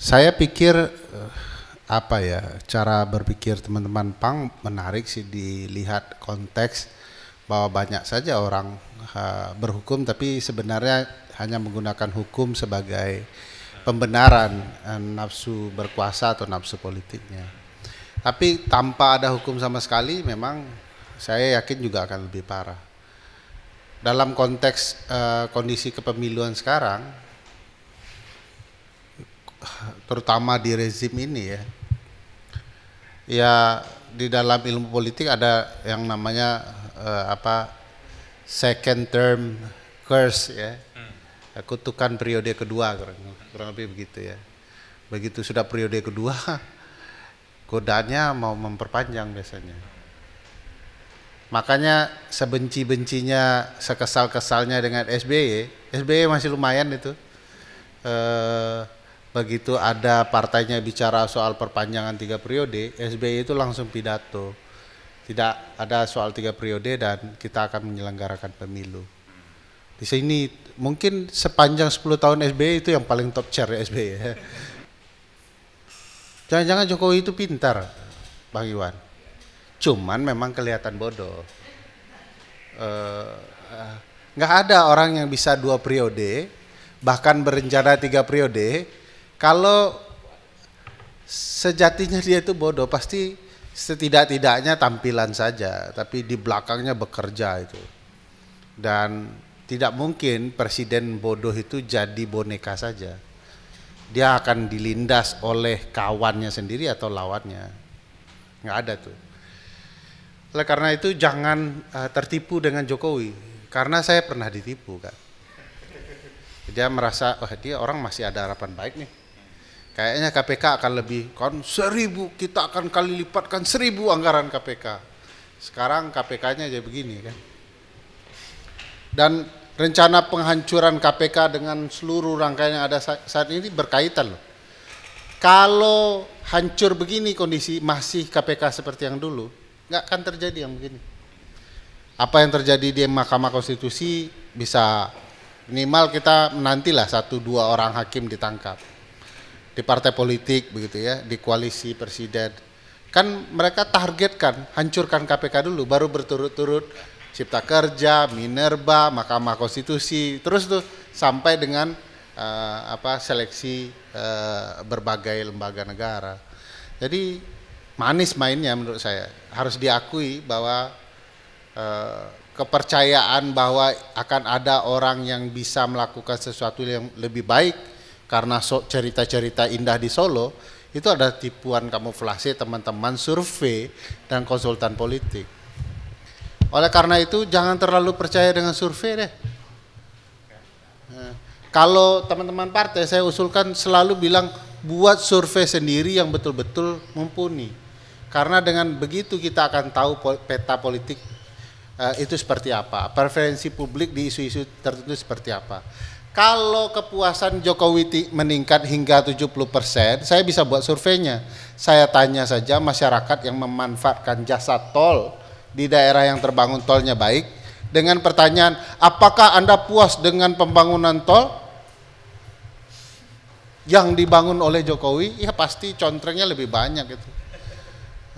Saya pikir eh, apa ya cara berpikir teman-teman Pang menarik sih dilihat konteks bahwa banyak saja orang uh, berhukum tapi sebenarnya hanya menggunakan hukum sebagai pembenaran uh, nafsu berkuasa atau nafsu politiknya. Tapi tanpa ada hukum sama sekali memang saya yakin juga akan lebih parah. Dalam konteks uh, kondisi kepemiluan sekarang terutama di rezim ini ya. Ya di dalam ilmu politik ada yang namanya uh, apa second term curse ya. Hmm. kutukan periode kedua kurang, kurang lebih begitu ya. Begitu sudah periode kedua godanya mau memperpanjang biasanya. Makanya sebenci-bencinya sekesal-kesalnya dengan SBY SBY masih lumayan itu. Uh, begitu ada partainya bicara soal perpanjangan tiga periode, SBY itu langsung pidato. Tidak ada soal tiga periode dan kita akan menyelenggarakan pemilu. Di sini mungkin sepanjang 10 tahun SBY itu yang paling top chair SBY ya. Jangan-jangan Jokowi itu pintar, Bang Iwan. Cuman memang kelihatan bodoh. Uh, nggak ada orang yang bisa dua periode, bahkan berencana tiga periode, kalau sejatinya dia itu bodoh, pasti setidak-tidaknya tampilan saja, tapi di belakangnya bekerja itu. Dan tidak mungkin presiden bodoh itu jadi boneka saja. Dia akan dilindas oleh kawannya sendiri atau lawannya. Nggak ada tuh. Oleh karena itu jangan uh, tertipu dengan Jokowi, karena saya pernah ditipu kan. Dia merasa, oh dia orang masih ada harapan baik nih Kayaknya KPK akan lebih kan seribu kita akan kali lipatkan seribu anggaran KPK. Sekarang KPK-nya aja begini kan. Dan rencana penghancuran KPK dengan seluruh rangkaian yang ada saat ini berkaitan loh. Kalau hancur begini kondisi masih KPK seperti yang dulu, nggak akan terjadi yang begini. Apa yang terjadi di Mahkamah Konstitusi bisa minimal kita menantilah satu dua orang hakim ditangkap di partai politik begitu ya, di koalisi presiden. Kan mereka targetkan hancurkan KPK dulu baru berturut-turut Cipta Kerja, Minerba, Mahkamah Konstitusi, terus tuh sampai dengan uh, apa seleksi uh, berbagai lembaga negara. Jadi manis mainnya menurut saya. Harus diakui bahwa uh, kepercayaan bahwa akan ada orang yang bisa melakukan sesuatu yang lebih baik karena cerita-cerita indah di Solo itu ada tipuan kamuflase teman-teman survei dan konsultan politik. Oleh karena itu jangan terlalu percaya dengan survei deh. Nah, kalau teman-teman partai saya usulkan selalu bilang buat survei sendiri yang betul-betul mumpuni. Karena dengan begitu kita akan tahu peta politik uh, itu seperti apa, preferensi publik di isu-isu tertentu seperti apa. Kalau kepuasan Jokowi meningkat hingga 70 persen, saya bisa buat surveinya. Saya tanya saja masyarakat yang memanfaatkan jasa tol di daerah yang terbangun tolnya baik, dengan pertanyaan, apakah Anda puas dengan pembangunan tol yang dibangun oleh Jokowi? Ya pasti contrengnya lebih banyak itu.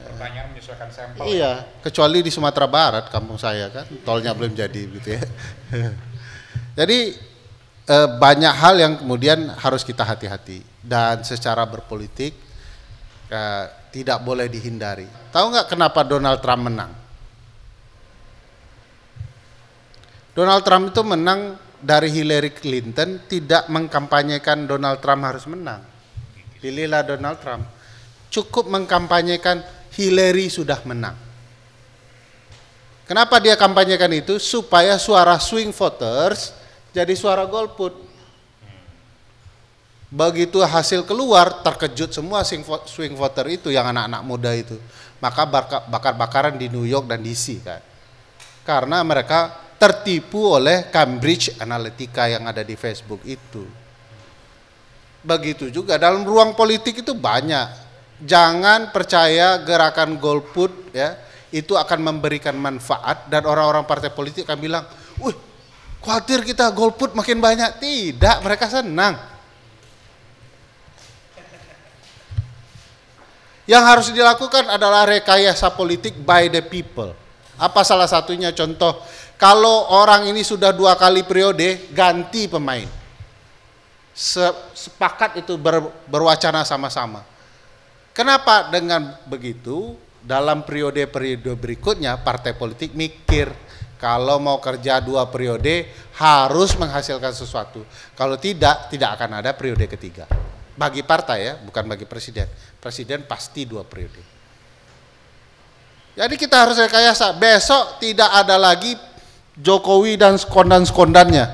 Pertanyaan menyesuaikan sampel. Iya, kecuali di Sumatera Barat kampung saya kan, tolnya belum jadi gitu ya. jadi eh, banyak hal yang kemudian harus kita hati-hati dan secara berpolitik eh, tidak boleh dihindari. Tahu nggak kenapa Donald Trump menang? Donald Trump itu menang dari Hillary Clinton tidak mengkampanyekan Donald Trump harus menang. Pilihlah Donald Trump. Cukup mengkampanyekan Hillary sudah menang. Kenapa dia kampanyekan itu? Supaya suara swing voters jadi suara golput. Begitu hasil keluar terkejut semua swing voter itu yang anak-anak muda itu. Maka bakar-bakaran di New York dan DC kan. Karena mereka tertipu oleh Cambridge Analytica yang ada di Facebook itu. Begitu juga dalam ruang politik itu banyak. Jangan percaya gerakan golput ya itu akan memberikan manfaat dan orang-orang partai politik akan bilang, "Wih, Khawatir kita golput makin banyak. Tidak, mereka senang. Yang harus dilakukan adalah rekayasa politik by the people. Apa salah satunya contoh kalau orang ini sudah dua kali periode ganti pemain. Sepakat itu ber, berwacana sama-sama. Kenapa dengan begitu dalam periode-periode berikutnya partai politik mikir kalau mau kerja dua periode harus menghasilkan sesuatu. Kalau tidak, tidak akan ada periode ketiga. Bagi partai ya, bukan bagi presiden. Presiden pasti dua periode. Jadi kita harus rekayasa. Besok tidak ada lagi Jokowi dan sekondan-sekondannya.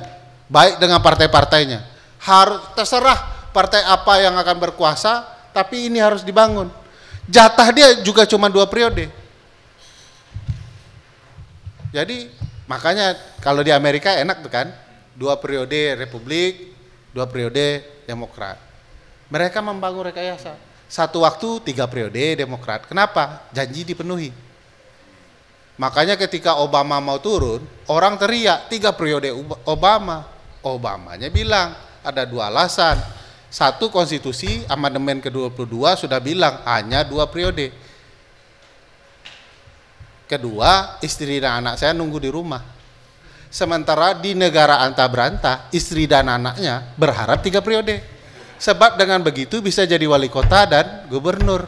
Baik dengan partai-partainya. Harus terserah partai apa yang akan berkuasa, tapi ini harus dibangun. Jatah dia juga cuma dua periode. Jadi makanya kalau di Amerika enak tuh kan, dua periode Republik, dua periode Demokrat. Mereka membangun rekayasa. Satu waktu tiga periode Demokrat. Kenapa? Janji dipenuhi. Makanya ketika Obama mau turun, orang teriak tiga periode Obama. Obamanya bilang ada dua alasan. Satu konstitusi amandemen ke-22 sudah bilang hanya dua periode. Kedua, istri dan anak saya nunggu di rumah. Sementara di negara anta berantah, istri dan anaknya berharap tiga periode. Sebab dengan begitu bisa jadi wali kota dan gubernur.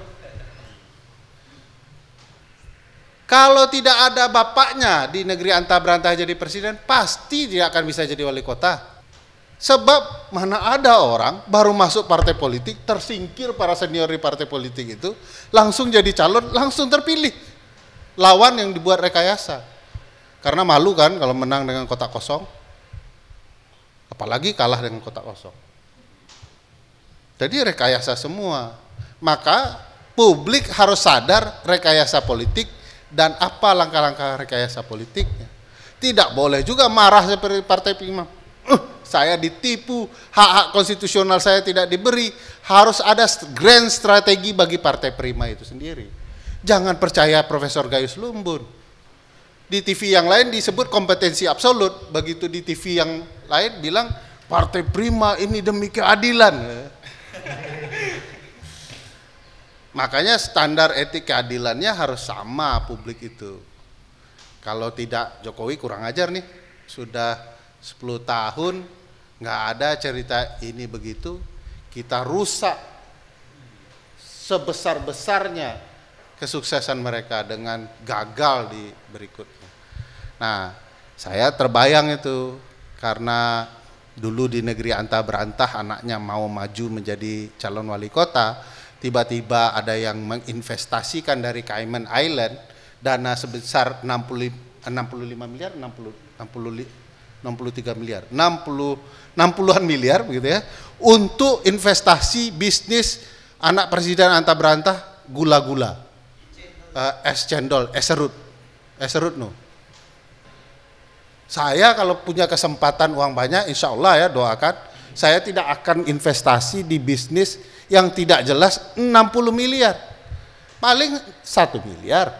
Kalau tidak ada bapaknya di negeri anta berantah jadi presiden, pasti tidak akan bisa jadi wali kota. Sebab mana ada orang baru masuk partai politik, tersingkir para senior di partai politik itu, langsung jadi calon, langsung terpilih. Lawan yang dibuat rekayasa. Karena malu kan kalau menang dengan kotak kosong. Apalagi kalah dengan kotak kosong. Jadi rekayasa semua. Maka publik harus sadar rekayasa politik dan apa langkah-langkah rekayasa politiknya. Tidak boleh juga marah seperti partai Prima. Uh, saya ditipu, hak-hak konstitusional saya tidak diberi. Harus ada grand strategi bagi partai Prima itu sendiri. Jangan percaya Profesor Gayus Lumbun. Di TV yang lain disebut kompetensi absolut, begitu di TV yang lain bilang Partai Prima ini demi keadilan. Makanya standar etik keadilannya harus sama publik itu. Kalau tidak Jokowi kurang ajar nih. Sudah 10 tahun nggak ada cerita ini begitu. Kita rusak sebesar-besarnya kesuksesan mereka dengan gagal di berikutnya. Nah, saya terbayang itu karena dulu di negeri antah berantah anaknya mau maju menjadi calon wali kota, tiba-tiba ada yang menginvestasikan dari Cayman Island dana sebesar 60 65 miliar 60 60 63 miliar 60 60-an miliar begitu ya untuk investasi bisnis anak presiden antah berantah gula-gula uh, es cendol es serut es serut no saya kalau punya kesempatan uang banyak, insya Allah ya doakan, saya tidak akan investasi di bisnis yang tidak jelas 60 miliar. Paling satu miliar.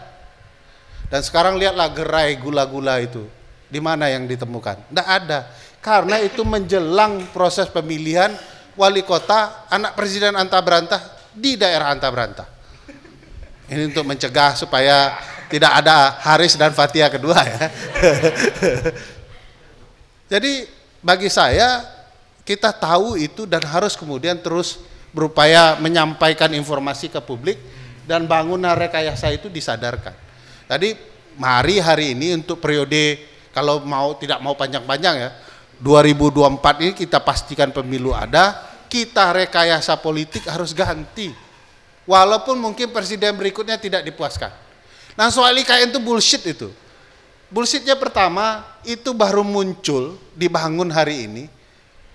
Dan sekarang lihatlah gerai gula-gula itu. Di mana yang ditemukan? Tidak ada. Karena itu menjelang proses pemilihan wali kota anak presiden anta berantah di daerah anta berantah. Ini untuk mencegah supaya tidak ada Haris dan Fatia kedua ya. Jadi bagi saya kita tahu itu dan harus kemudian terus berupaya menyampaikan informasi ke publik dan bangunan rekayasa itu disadarkan. Tadi mari hari ini untuk periode kalau mau tidak mau panjang-panjang ya 2024 ini kita pastikan pemilu ada, kita rekayasa politik harus ganti. Walaupun mungkin presiden berikutnya tidak dipuaskan. Nah soal IKN itu bullshit itu. Bullshitnya pertama itu baru muncul dibangun hari ini.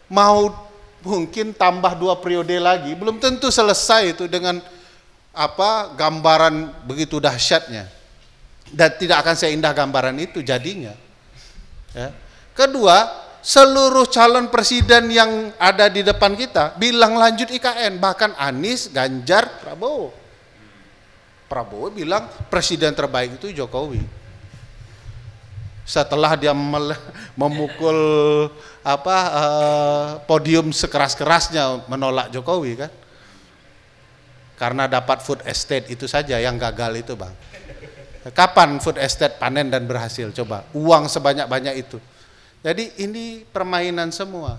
Mau mungkin tambah dua periode lagi, belum tentu selesai itu dengan apa gambaran begitu dahsyatnya. Dan tidak akan seindah gambaran itu jadinya. Ya. Kedua, seluruh calon presiden yang ada di depan kita bilang lanjut IKN, bahkan Anies, Ganjar, Prabowo Prabowo bilang presiden terbaik itu Jokowi. Setelah dia memukul apa uh, podium sekeras-kerasnya menolak Jokowi kan. Karena dapat food estate itu saja yang gagal itu bang. Kapan food estate panen dan berhasil? Coba uang sebanyak-banyak itu. Jadi ini permainan semua.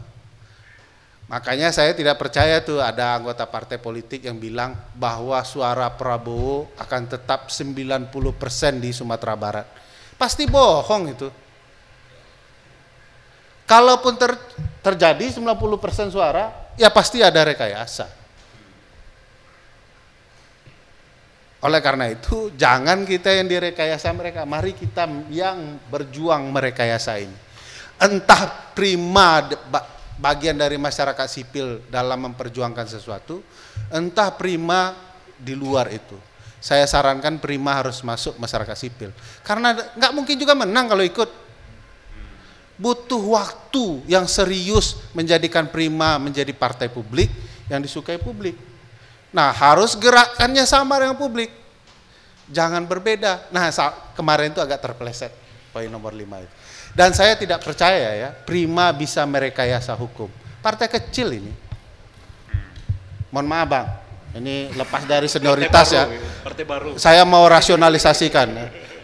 Makanya saya tidak percaya tuh ada anggota partai politik yang bilang bahwa suara Prabowo akan tetap 90% di Sumatera Barat. Pasti bohong itu. Kalaupun ter, terjadi 90% suara, ya pasti ada rekayasa. Oleh karena itu, jangan kita yang direkayasa mereka, mari kita yang berjuang merekayasa ini. Entah prima bagian dari masyarakat sipil dalam memperjuangkan sesuatu, entah prima di luar itu. Saya sarankan prima harus masuk masyarakat sipil, karena nggak mungkin juga menang kalau ikut butuh waktu yang serius menjadikan Prima menjadi partai publik yang disukai publik. Nah, harus gerakannya sama dengan publik. Jangan berbeda. Nah, kemarin itu agak terpeleset poin nomor lima itu. Dan saya tidak percaya ya, Prima bisa merekayasa hukum. Partai kecil ini. Mohon maaf Bang, ini lepas dari senioritas ya. Partai baru. Saya mau rasionalisasikan.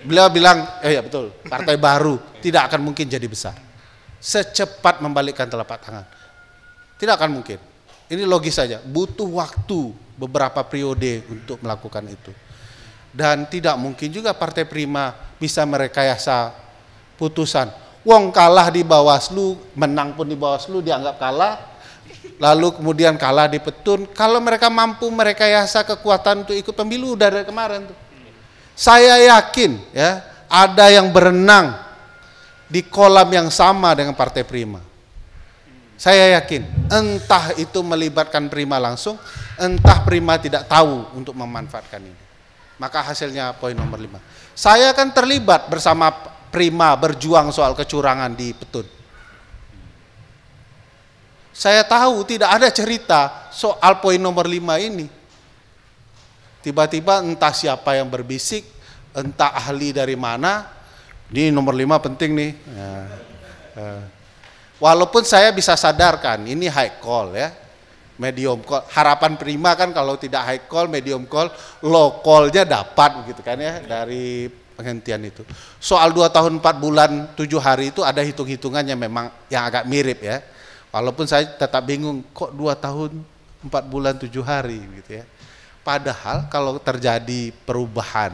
Beliau bilang, eh ya betul, partai baru tidak akan mungkin jadi besar. Secepat membalikkan telapak tangan. Tidak akan mungkin. Ini logis saja, butuh waktu beberapa periode untuk melakukan itu. Dan tidak mungkin juga Partai Prima bisa merekayasa putusan. Wong kalah di Bawaslu, menang pun di Bawaslu dianggap kalah, lalu kemudian kalah di Petun. Kalau mereka mampu merekayasa kekuatan untuk ikut pemilu dari kemarin tuh. Saya yakin ya ada yang berenang di kolam yang sama dengan Partai Prima. Saya yakin, entah itu melibatkan Prima langsung, entah Prima tidak tahu untuk memanfaatkan ini. Maka hasilnya poin nomor lima. Saya akan terlibat bersama Prima berjuang soal kecurangan di Petun. Saya tahu tidak ada cerita soal poin nomor lima ini. Tiba-tiba entah siapa yang berbisik, entah ahli dari mana, ini nomor lima penting nih. Ya. Ya. Walaupun saya bisa sadarkan, ini high call ya, medium call. Harapan prima kan kalau tidak high call, medium call, low callnya dapat gitu kan ya dari penghentian itu. Soal dua tahun empat bulan tujuh hari itu ada hitung-hitungannya memang yang agak mirip ya. Walaupun saya tetap bingung kok dua tahun empat bulan tujuh hari gitu ya. Padahal kalau terjadi perubahan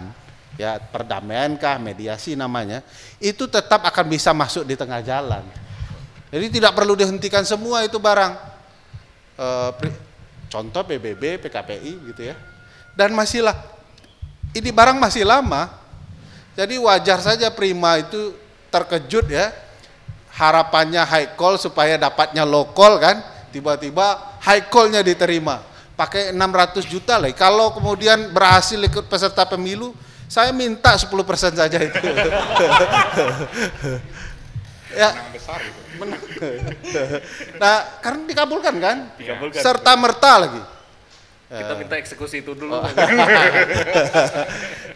ya perdamaian kah, mediasi namanya, itu tetap akan bisa masuk di tengah jalan. Jadi tidak perlu dihentikan semua itu barang. E, contoh PBB, PKPI gitu ya. Dan masihlah ini barang masih lama. Jadi wajar saja Prima itu terkejut ya. Harapannya high call supaya dapatnya low call kan. Tiba-tiba high callnya diterima pakai 600 juta lah. Kalau kemudian berhasil ikut peserta pemilu, saya minta 10% saja itu. ya. Menang besar itu. Menang. nah, karena dikabulkan kan? Dikabulkan. Serta merta lagi. Kita minta eksekusi itu dulu. Oh.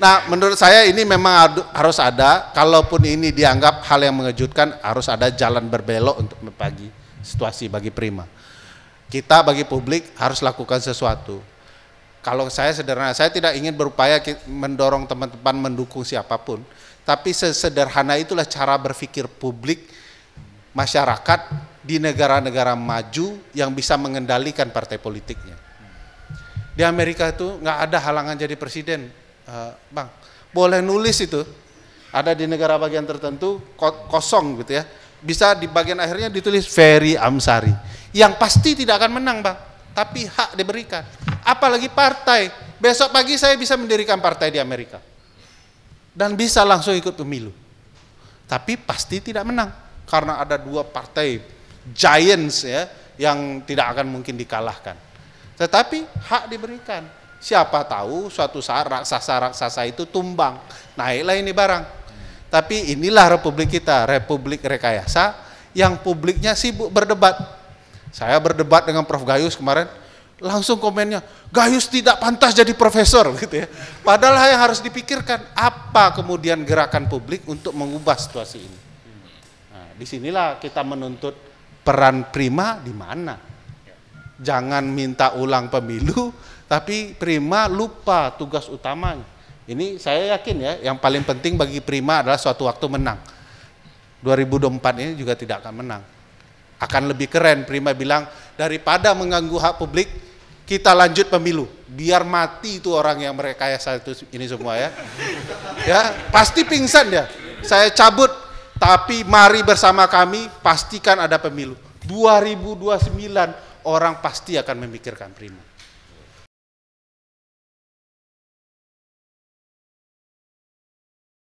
nah, menurut saya ini memang harus ada. Kalaupun ini dianggap hal yang mengejutkan, harus ada jalan berbelok untuk bagi situasi bagi Prima kita bagi publik harus lakukan sesuatu. Kalau saya sederhana, saya tidak ingin berupaya mendorong teman-teman mendukung siapa pun, tapi sesederhana itulah cara berpikir publik masyarakat di negara-negara maju yang bisa mengendalikan partai politiknya. Di Amerika itu nggak ada halangan jadi presiden, uh, bang. Boleh nulis itu, ada di negara bagian tertentu kosong gitu ya. Bisa di bagian akhirnya ditulis Ferry Amsari yang pasti tidak akan menang bang tapi hak diberikan apalagi partai besok pagi saya bisa mendirikan partai di Amerika dan bisa langsung ikut pemilu. Tapi pasti tidak menang. Karena ada dua partai giants ya yang tidak akan mungkin dikalahkan. Tetapi hak diberikan. Siapa tahu suatu saat raksasa-raksasa itu tumbang. Naiklah ini barang. Tapi inilah republik kita republik rekayasa yang publiknya sibuk berdebat. Saya berdebat dengan Prof. Gayus kemarin, langsung komennya, Gayus tidak pantas jadi profesor gitu ya. Padahal yang harus dipikirkan apa kemudian gerakan publik untuk mengubah situasi ini. Nah, di sinilah kita menuntut peran prima di mana. jangan minta ulang pemilu, tapi Prima lupa tugas utamanya. Ini saya yakin ya, yang paling penting bagi Prima adalah suatu waktu menang. 2024 ini juga tidak akan menang. Akan lebih keren Prima bilang daripada mengganggu hak publik, kita lanjut pemilu. Biar mati itu orang yang merekayasa itu ini semua ya. Ya, pasti pingsan dia. Saya cabut tapi mari bersama kami pastikan ada pemilu. 2029 orang pasti akan memikirkan Prima.